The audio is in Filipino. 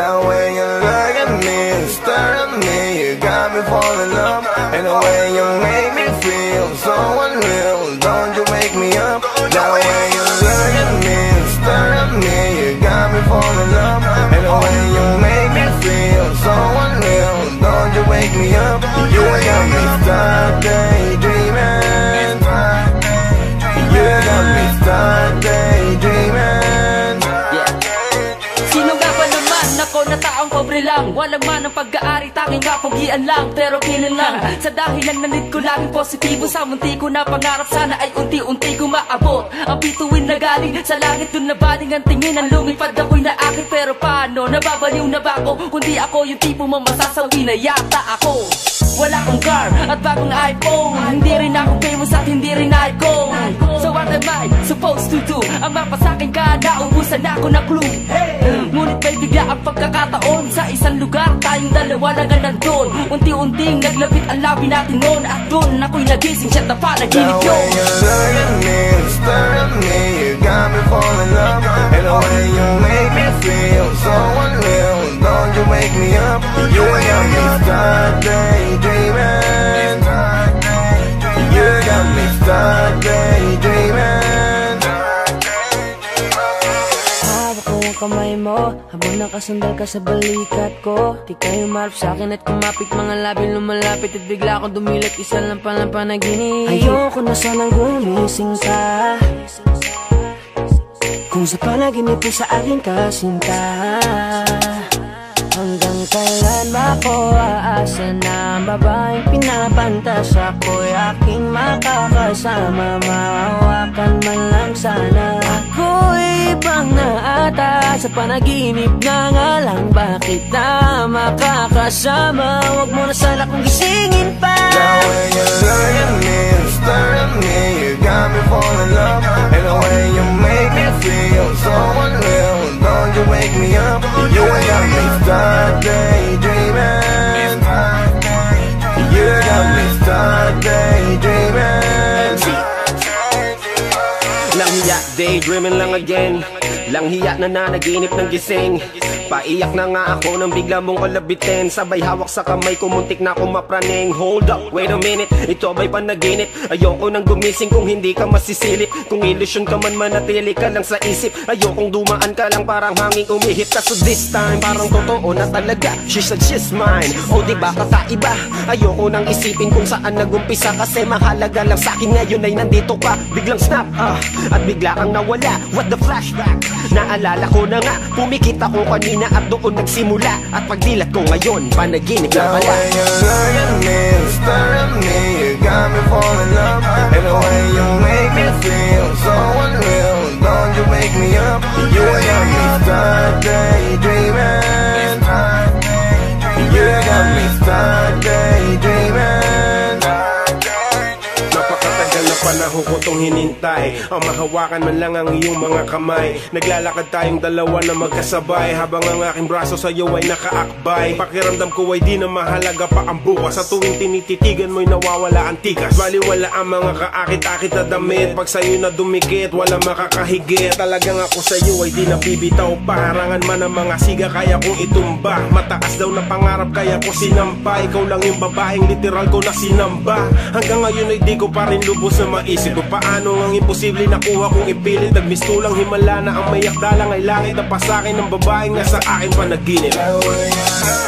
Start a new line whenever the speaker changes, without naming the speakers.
The way you look at me, stare at me You got me falling up. And the way you make me feel so unreal Don't you wake me up? The way you look at me, stare at me You got me falling up. And the way you make me feel so unreal Don't you wake me up? You got me
starting pobre lang Walang man ang pag-aari, tanging kapugian lang Pero piling lang. Sa dahilan na need ko laging positibo Sa munti ko na pangarap sana ay unti-unti ko maabot. Ang bituin na galing sa langit Dun na baling ang tingin Ang lumipad ako'y naakit. Pero paano, nababaliw na ba ako? Kundi ako yung tipo mamasasawi na yata ako wala akong car at bagong iPhone. Hindi rin ako famous at hindi rin icon. So what am I supposed to do? Ang mapasakin ka, naubusan ako na clue. Ngunit may bigla ang pagkakataon. Sa isang lugar, tayong dalawa na nga nandun. Unti-unting naglapit ang labi natin noon. At doon ako'y nagising siya na
The
panaginip
way
yun
you look at me, stare at me You got me falling in love. And the way you make me feel so
Habang nakasandal ka sa balikat ko. Di kayo marap sa akin at kumapit Mga labi lumalapit at bigla akong dumilat. Isa lang palang panaginip. Ayoko na sanang gumising ka. Kung sa panaginip mo sa akin kasinta. Hanggang kailan ba ako aasa na babaeng pinapantas ako'y aking makakasama? Mahawakan man lang sana na ata sa panaginip na nga lang. Bakit na makakasama? Huwag mo na sana kong gisingin pa.
The way you look at me, stare at me You got me falling in love And the way you make me feel so unreal Don't you wake me up You got me stuck daydreaming You got me stuck daydreaming
Lang hiya, daydreaming again Lang hiya na nanaginip ng gising. Paiyak na nga ako nang bigla mong alabitin. Sabay hawak sa kamay ko, muntik na akong mapraning. Hold up, wait a minute, ito ba'y panaginip? Ayoko nang gumising kung hindi ka masisilip. Kung ilusyon ka man manatili ka lang sa isip. Ayokong dumaan ka lang parang hanging umihip Kaso this time, parang totoo na talaga. She said she's mine, o di ba kakaiba? Ayoko nang isipin kung saan nagumpisa. Kasi mahalaga lang sa akin ngayon ay nandito ka. Biglang snap, ah, at bigla kang nawala. What the flashback? Naalala ko na nga, pumikit ako kanina at doon nagsimula. At pagdilat ko ngayon, panaginip
The
na pala.
Way you look at me, stare at me You got me falling in love And the way you make me feel so unreal. Don't you wake me up? You got me stuck daydreaming. You got me stuck daydreaming
Panahon ko tong hinintay. Ang mahawakan man lang ang iyong mga kamay. Naglalakad tayong dalawa na magkasabay. Habang ang aking braso sa iyo ay nakaakbay. Pakiramdam ko ay di na mahalaga pa ang bukas. Sa tuwing tinititigan mo'y nawawala ang tikas Baliwala ang mga kaakit-akit na damit. Pag sa'yo na dumikit, wala makakahigit. Talagang ako sa iyo ay di nabibitaw pa. Harangan man ang mga siga kaya kong itumba. Mataas daw na pangarap kaya ko sinampa Ikaw lang yung babaeng literal ko na sinamba. Hanggang ngayon ay di ko pa rin lubos na maisip Kung paano ang imposible nakuha kong ipilit. Nagmistulang himala na ang mayak dalang ay langit. Na pasakin ng babaeng nasa akin panaginip.
The way you